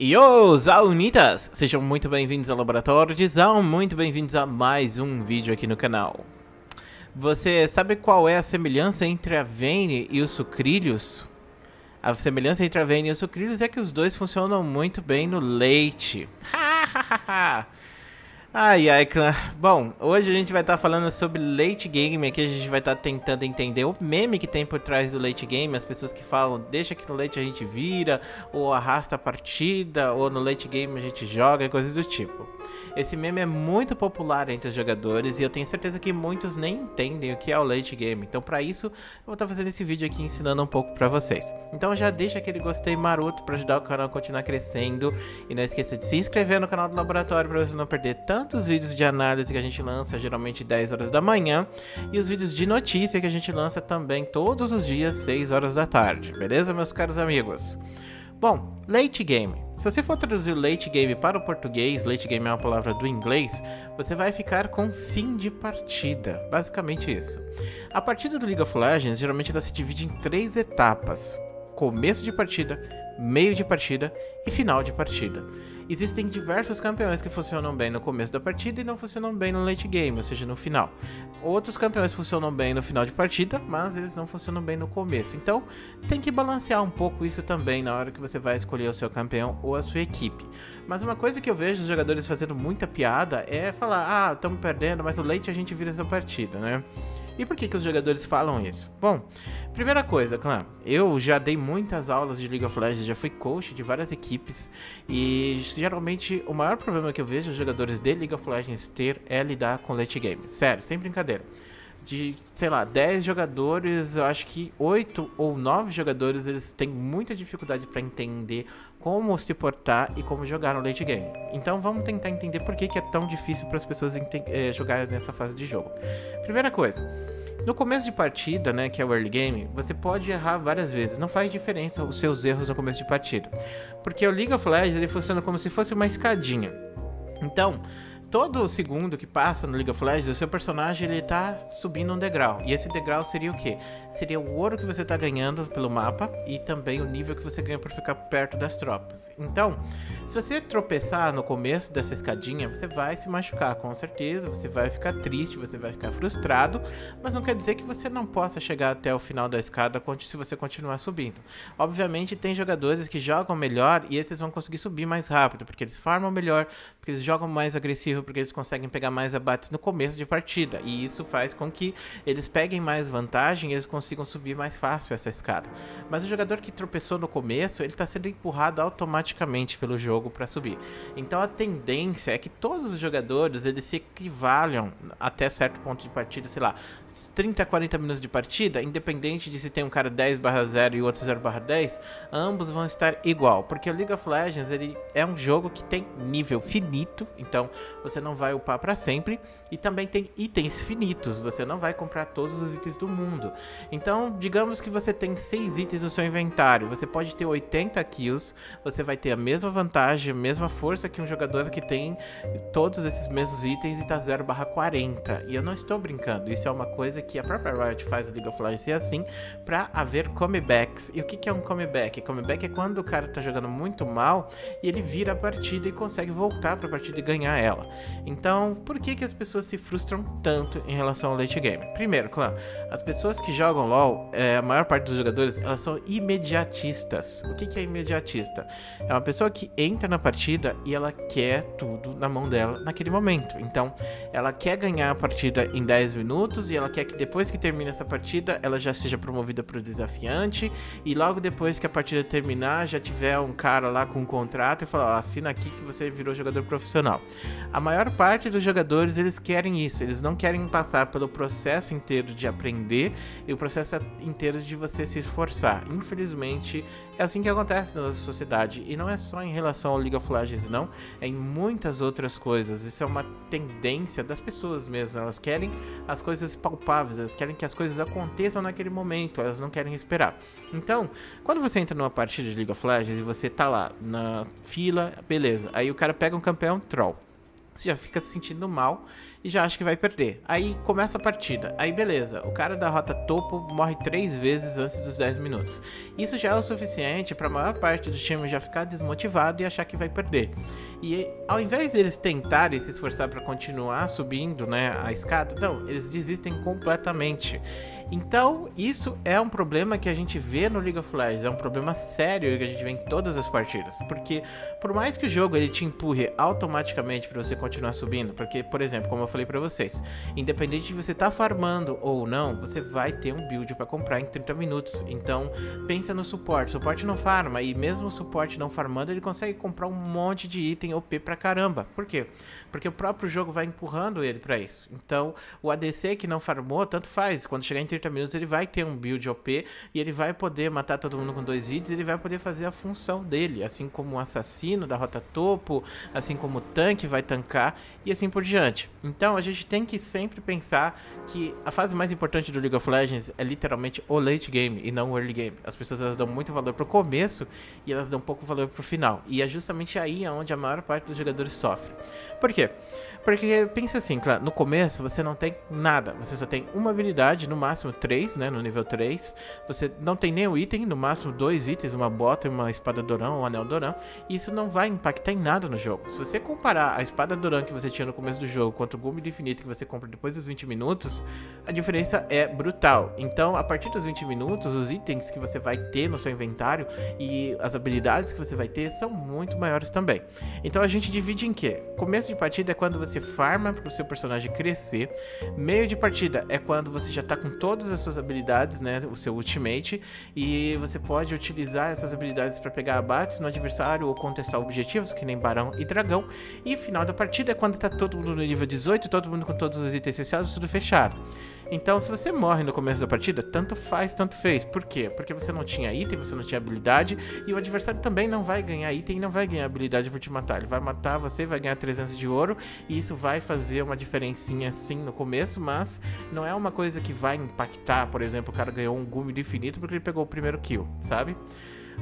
Yo, Zaunitas! Sejam muito bem-vindos ao Laboratório de Zaun, muito bem-vindos a mais um vídeo aqui no canal. Você sabe qual é a semelhança entre a Vayne e os sucrilhos? A semelhança entre a Vayne e os sucrilhos é que os dois funcionam muito bem no leite. Ai, ai, clã. Bom, hoje a gente vai estar tá falando sobre late game. Aqui a gente vai estar tá tentando entender o meme que tem por trás do late game. As pessoas que falam, deixa que no late a gente vira, ou arrasta a partida, ou no late game a gente joga, coisas do tipo. Esse meme é muito popular entre os jogadores e eu tenho certeza que muitos nem entendem o que é o late game. Então, para isso, eu vou estar tá fazendo esse vídeo aqui ensinando um pouco para vocês. Então, já deixa aquele gostei maroto para ajudar o canal a continuar crescendo e não esqueça de se inscrever no canal do laboratório para você não perder tantos vídeos de análise que a gente lança geralmente 10 horas da manhã e os vídeos de notícia que a gente lança também todos os dias 6 horas da tarde. Beleza, meus caros amigos? Bom, late game. Se você for traduzir late game para o português, late game é uma palavra do inglês, você vai ficar com fim de partida. Basicamente isso. A partida do League of Legends geralmente ela se divide em três etapas: começo de partida, meio de partida e final de partida. Existem diversos campeões que funcionam bem no começo da partida e não funcionam bem no late game, ou seja, no final. Outros campeões funcionam bem no final de partida, mas eles não funcionam bem no começo. Então, tem que balancear um pouco isso também na hora que você vai escolher o seu campeão ou a sua equipe. Mas uma coisa que eu vejo os jogadores fazendo muita piada é falar: "Ah, estamos perdendo, mas no late a gente vira essa partida", né? E por que, que os jogadores falam isso? Bom, primeira coisa, clã, eu já dei muitas aulas de League of Legends, já fui coach de várias equipes e geralmente o maior problema que eu vejo os jogadores de League of Legends ter é lidar com late game. Sério, sem brincadeira de, sei lá, 10 jogadores, eu acho que 8 ou 9 jogadores eles têm muita dificuldade para entender como se portar e como jogar no late game. Então vamos tentar entender por que, que é tão difícil para as pessoas é, jogarem nessa fase de jogo. Primeira coisa, no começo de partida, né, que é o early game, você pode errar várias vezes. Não faz diferença os seus erros no começo de partida, porque o League of Legends ele funciona como se fosse uma escadinha. Então, todo segundo que passa no League of Legends, o seu personagem ele tá subindo um degrau. E esse degrau seria o quê? Seria o ouro que você tá ganhando pelo mapa e também o nível que você ganha por ficar perto das tropas. Então, se você tropeçar no começo dessa escadinha, você vai se machucar, com certeza, você vai ficar triste, você vai ficar frustrado, mas não quer dizer que você não possa chegar até o final da escada se você continuar subindo. Obviamente, tem jogadores que jogam melhor e esses vão conseguir subir mais rápido, porque eles farmam melhor, porque eles jogam mais agressivo porque eles conseguem pegar mais abates no começo de partida. E isso faz com que eles peguem mais vantagem e eles consigam subir mais fácil essa escada. Mas o jogador que tropeçou no começo, ele está sendo empurrado automaticamente pelo jogo para subir. Então a tendência é que todos os jogadores eles se equivalham até certo ponto de partida, sei lá, 30 a 40 minutos de partida, independente de se tem um cara 10 0 e outro 0 10, ambos vão estar igual, porque o League of Legends ele é um jogo que tem nível finito, então você não vai upar para sempre, e também tem itens finitos, você não vai comprar todos os itens do mundo. Então, digamos que você tem 6 itens no seu inventário, você pode ter 80 kills, você vai ter a mesma vantagem, a mesma força que um jogador que tem todos esses mesmos itens e tá 0 40. E eu não estou brincando, isso é uma coisa que a própria Riot faz o League of Legends ser assim, para haver comebacks. E o que, é um comeback? Comeback é quando o cara tá jogando muito mal e ele vira a partida e consegue voltar para a partida e ganhar ela. Então, por que que as pessoas se frustram tanto em relação ao late game? Primeiro, claro, as pessoas que jogam LoL, é, a maior parte dos jogadores, elas são imediatistas. O que que é imediatista? É uma pessoa que entra na partida e ela quer tudo na mão dela naquele momento. Então, ela quer ganhar a partida em 10 minutos e ela quer que depois que termina essa partida, ela já seja promovida para o desafiante e logo depois que a partida terminar, já tiver um cara lá com um contrato e falar, assina aqui que você virou jogador profissional. A maior parte dos jogadores eles querem isso, eles não querem passar pelo processo inteiro de aprender e o processo inteiro de você se esforçar. Infelizmente, é assim que acontece na nossa sociedade e não é só em relação ao League of Legends, não, é em muitas outras coisas. Isso é uma tendência das pessoas mesmo, elas querem as coisas palpáveis, elas querem que as coisas aconteçam naquele momento, elas não querem esperar. Então, quando você entra numa partida de League of Legends e você tá lá na fila, beleza, aí o cara pega um campeão troll. Você já fica se sentindo mal e já acha que vai perder. Aí começa a partida. Aí beleza, o cara da rota topo morre três vezes antes dos 10 minutos. Isso já é o suficiente para a maior parte do time já ficar desmotivado e achar que vai perder. E ao invés deles tentarem se esforçar para continuar subindo, né, a escada, não, eles desistem completamente. Então, isso é um problema que a gente vê no League of Legends, é um problema sério que a gente vê em todas as partidas, porque por mais que o jogo ele te empurre automaticamente para você continuar subindo, porque, por exemplo, como eu falei para vocês, independente de você estar tá farmando ou não, você vai ter um build para comprar em 30 minutos. Então, pensa no suporte. O suporte não farma e mesmo o suporte não farmando, ele consegue comprar um monte de item OP pra caramba. Por quê? Porque o próprio jogo vai empurrando ele para isso. Então, o ADC que não farmou, tanto faz. Quando chegar em 30 minutos, ele vai ter um build OP e ele vai poder matar todo mundo com dois hits. Ele vai poder fazer a função dele, assim como o assassino da rota topo, assim como o tanque vai tancar e assim por diante. Então, a gente tem que sempre pensar que a fase mais importante do League of Legends é literalmente o late game e não o early game. As pessoas elas dão muito valor pro começo e elas dão pouco valor pro final. E é justamente aí onde a maior parte dos jogadores sofre. Por quê? Porque pensa assim, claro, no começo você não tem nada, você só tem uma habilidade, no máximo três, né, no nível 3. Você não tem nenhum item, no máximo dois itens, uma bota, uma espada Dorão, um anel Dorão, e isso não vai impactar em nada no jogo. Se você comparar a espada Dorão que você tinha no começo do jogo contra o Gume do Infinito que você compra depois dos 20 minutos, a diferença é brutal. Então, a partir dos 20 minutos, os itens que você vai ter no seu inventário e as habilidades que você vai ter são muito maiores também. Então a gente divide em quê? Começo de partida é quando você farma para o seu personagem crescer. Meio de partida é quando você já está com todas as suas habilidades, né, o seu ultimate, e você pode utilizar essas habilidades para pegar abates no adversário ou contestar objetivos, que nem Barão e Dragão. E final da partida é quando está todo mundo no nível 18, todo mundo com todos os itens essenciais, tudo fechado. Então, se você morre no começo da partida, tanto faz, tanto fez. Por quê? Porque você não tinha item, você não tinha habilidade, e o adversário também não vai ganhar item e não vai ganhar habilidade por te matar. Ele vai matar você, vai ganhar 300 de ouro, e isso vai fazer uma diferencinha sim no começo, mas não é uma coisa que vai impactar, por exemplo, o cara ganhou um gume do infinito porque ele pegou o primeiro kill, sabe?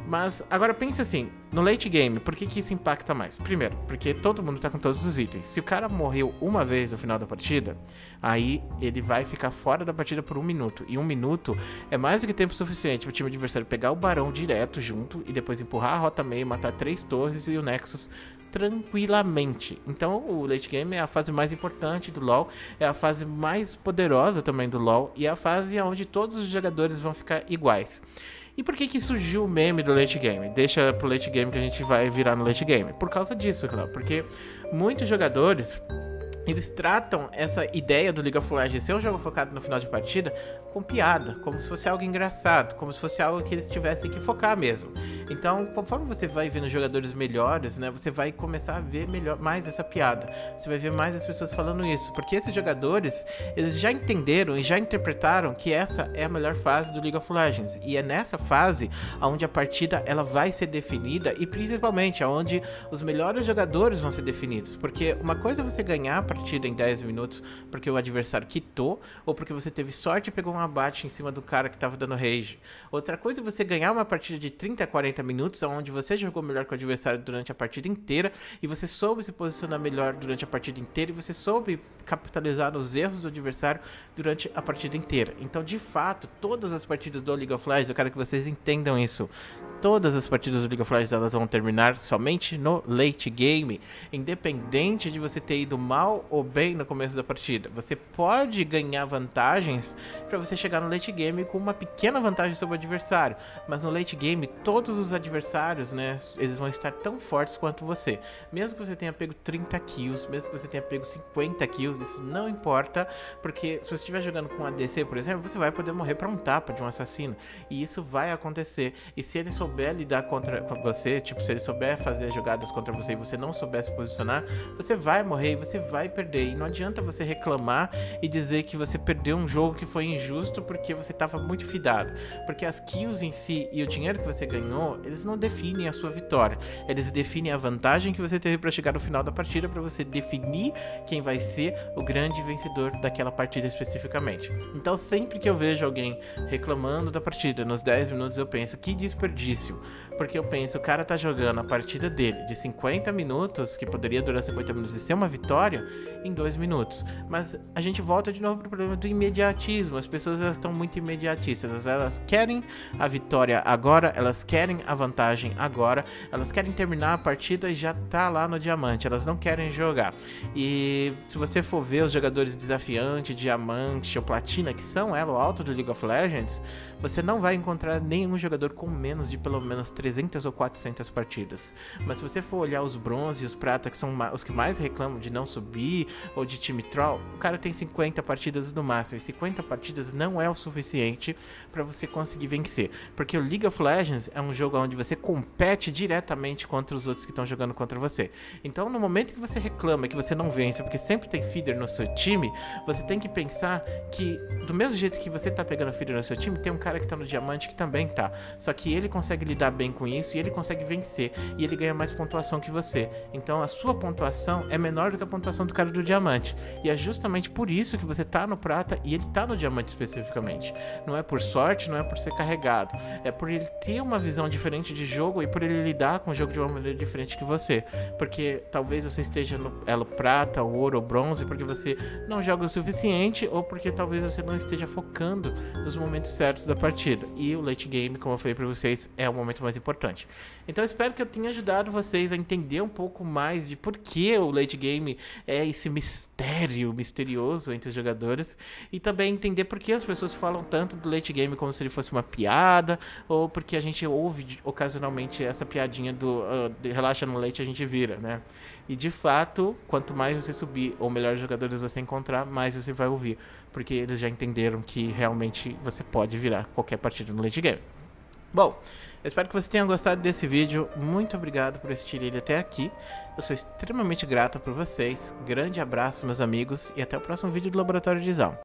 Mas agora pense assim, no late game, por que, que isso impacta mais? Primeiro, porque todo mundo tá com todos os itens. Se o cara morreu uma vez no final da partida, aí ele vai ficar fora da partida por um minuto. E um minuto é mais do que tempo suficiente para o time adversário pegar o barão direto junto e depois empurrar a rota meio, matar três torres e o Nexus tranquilamente. Então o late game é a fase mais importante do LoL, é a fase mais poderosa também do LoL e é a fase onde todos os jogadores vão ficar iguais. E por que que surgiu o meme do late game? Deixa pro late game que a gente vai virar no late game. Por causa disso, claro. Porque muitos jogadores eles tratam essa ideia do League of Legends ser um jogo focado no final de partida com piada, como se fosse algo engraçado, como se fosse algo que eles tivessem que focar mesmo. Então, conforme você vai vendo jogadores melhores, né, você vai começar a ver melhor mais essa piada. Você vai ver mais as pessoas falando isso, porque esses jogadores, eles já entenderam e já interpretaram que essa é a melhor fase do League of Legends. E é nessa fase onde a partida ela vai ser definida e principalmente aonde os melhores jogadores vão ser definidos, porque uma coisa é você ganhar a partida em 10 minutos porque o adversário quitou ou porque você teve sorte e pegou uma abate em cima do cara que tava dando rage. Outra coisa é você ganhar uma partida de 30 a 40 minutos, onde você jogou melhor que o adversário durante a partida inteira e você soube se posicionar melhor durante a partida inteira e você soube capitalizar nos erros do adversário durante a partida inteira. Então, de fato, todas as partidas do League of Legends, eu quero que vocês entendam isso. Todas as partidas do League of Legends elas vão terminar somente no late game, independente de você ter ido mal ou bem no começo da partida. Você pode ganhar vantagens para você chegar no late game com uma pequena vantagem sobre o adversário, mas no late game todos os adversários, né, eles vão estar tão fortes quanto você. Mesmo que você tenha pego 30 kills, mesmo que você tenha pego 50 kills, isso não importa, porque se você estiver jogando com ADC, por exemplo, você vai poder morrer para um tapa de um assassino, e isso vai acontecer. E se ele souber lidar contra você, tipo, se ele souber fazer jogadas contra você e você não souber se posicionar, você vai morrer e você vai perder. E não adianta você reclamar e dizer que você perdeu um jogo que foi injusto justo porque você estava muito fidado. Porque as kills em si e o dinheiro que você ganhou, eles não definem a sua vitória. Eles definem a vantagem que você teve para chegar no final da partida para você definir quem vai ser o grande vencedor daquela partida especificamente. Então, sempre que eu vejo alguém reclamando da partida nos 10 minutos, eu penso que desperdício. Porque eu penso, o cara tá jogando a partida dele de 50 minutos, que poderia durar 50 minutos e ser uma vitória, em 2 minutos. Mas a gente volta de novo pro problema do imediatismo. As pessoas estão muito imediatistas. Elas querem a vitória agora, elas querem a vantagem agora, elas querem terminar a partida e já tá lá no diamante. Elas não querem jogar. E se você for ver os jogadores desafiante, diamante ou platina, que são elo alto do League of Legends, você não vai encontrar nenhum jogador com menos de pelo menos 300 ou 400 partidas. Mas se você for olhar os bronze e os prata, que são os que mais reclamam de não subir ou de time troll, o cara tem 50 partidas no máximo. E 50 partidas não é o suficiente para você conseguir vencer. Porque o League of Legends é um jogo onde você compete diretamente contra os outros que estão jogando contra você. Então, no momento que você reclama que você não vence, porque sempre tem feeder no seu time, você tem que pensar que, do mesmo jeito que você tá pegando feeder no seu time, tem um cara que tá no diamante que também tá. Só que ele consegue lidar bem com isso e ele consegue vencer. E ele ganha mais pontuação que você. Então a sua pontuação é menor do que a pontuação do cara do diamante. E é justamente por isso que você tá no prata e ele tá no diamante especificamente. Não é por sorte, não é por ser carregado. É por ele ter uma visão diferente de jogo e por ele lidar com o jogo de uma maneira diferente que você. Porque talvez você esteja no elo prata, ouro ou bronze porque você não joga o suficiente ou porque talvez você não esteja focando nos momentos certos da partida. E o late game, como eu falei para vocês, é o momento mais importante. Então espero que eu tenha ajudado vocês a entender um pouco mais de por que o late game é esse mistério misterioso entre os jogadores e também entender por que as pessoas falam tanto do late game como se ele fosse uma piada ou porque a gente ouve ocasionalmente essa piadinha do uh, relaxa no late a gente vira, né? E de fato, quanto mais você subir ou melhores jogadores você encontrar, mais você vai ouvir, porque eles já entenderam que realmente você pode virar qualquer partida no late game. Bom, espero que você tenha gostado desse vídeo. Muito obrigado por assistir ele até aqui. Eu sou extremamente grato por vocês. Grande abraço, meus amigos, e até o próximo vídeo do Laboratório de Zão.